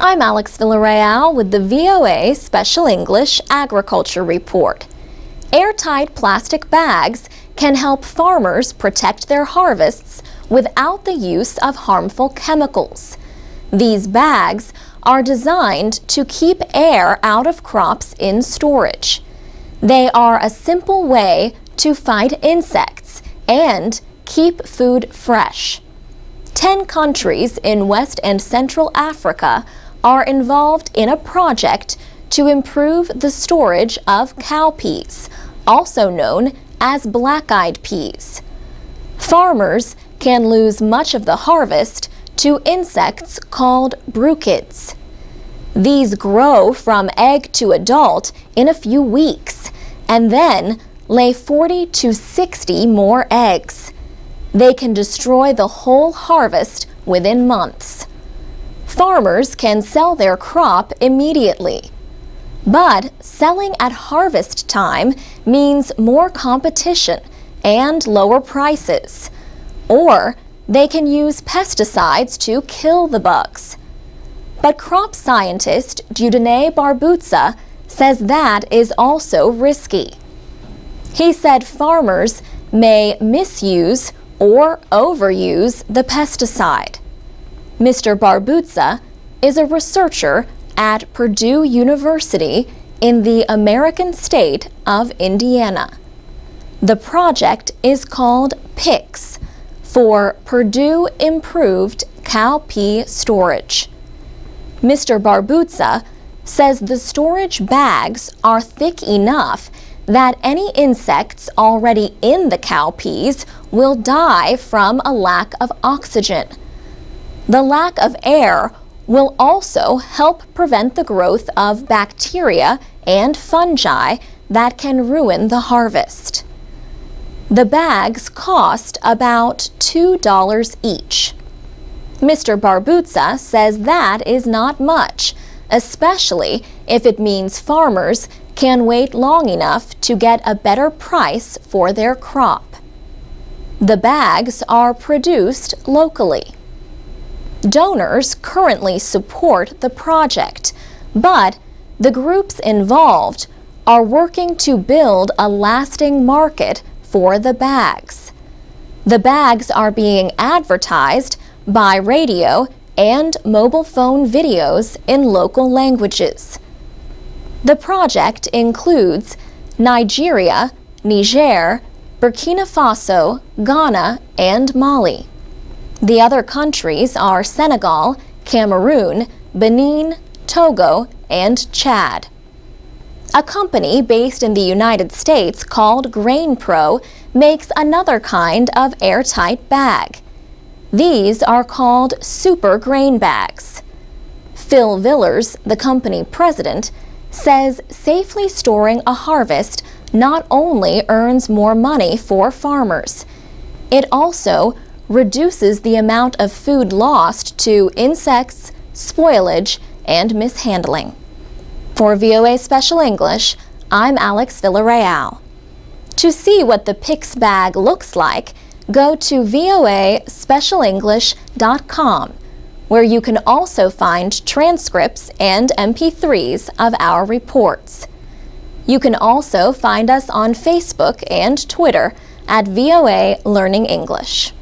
I'm Alex Villarreal with the VOA Special English Agriculture Report. Airtight plastic bags can help farmers protect their harvests without the use of harmful chemicals. These bags are designed to keep air out of crops in storage. They are a simple way to fight insects and keep food fresh. Ten countries in West and Central Africa are involved in a project to improve the storage of cowpeas, also known as black-eyed peas. Farmers can lose much of the harvest to insects called bruchids. These grow from egg to adult in a few weeks and then lay 40 to 60 more eggs. They can destroy the whole harvest within months. Farmers can sell their crop immediately. But selling at harvest time means more competition and lower prices. Or they can use pesticides to kill the bugs. But crop scientist Dieudonné Baributsa says that is also risky. He said farmers may misuse or overuse the pesticide. Mr. Baributsa is a researcher at Purdue University in the American state of Indiana. The project is called PICS for Purdue Improved Cowpea Storage. Mr. Baributsa says the storage bags are thick enough that any insects already in the cowpeas will die from a lack of oxygen. The lack of air will also help prevent the growth of bacteria and fungi that can ruin the harvest. The bags cost about $2 each. Mr. Baributsa says that is not much, especially if it means farmers can wait long enough to get a better price for their crop. The bags are produced locally. Donors currently support the project, but the groups involved are working to build a lasting market for the bags. The bags are being advertised by radio and mobile phone videos in local languages. The project includes Nigeria, Niger, Burkina Faso, Ghana, and Mali. The other countries are Senegal, Cameroon, Benin, Togo, and Chad. A company based in the United States called GrainPro makes another kind of airtight bag. These are called super grain bags. Phil Villers, the company president, says safely storing a harvest not only earns more money for farmers, it also reduces the amount of food lost to insects, spoilage, and mishandling. For VOA Special English, I'm Alex Villarreal. To see what the PICS bag looks like, go to voaspecialenglish.com, where you can also find transcripts and MP3s of our reports. You can also find us on Facebook and Twitter at VOA Learning English.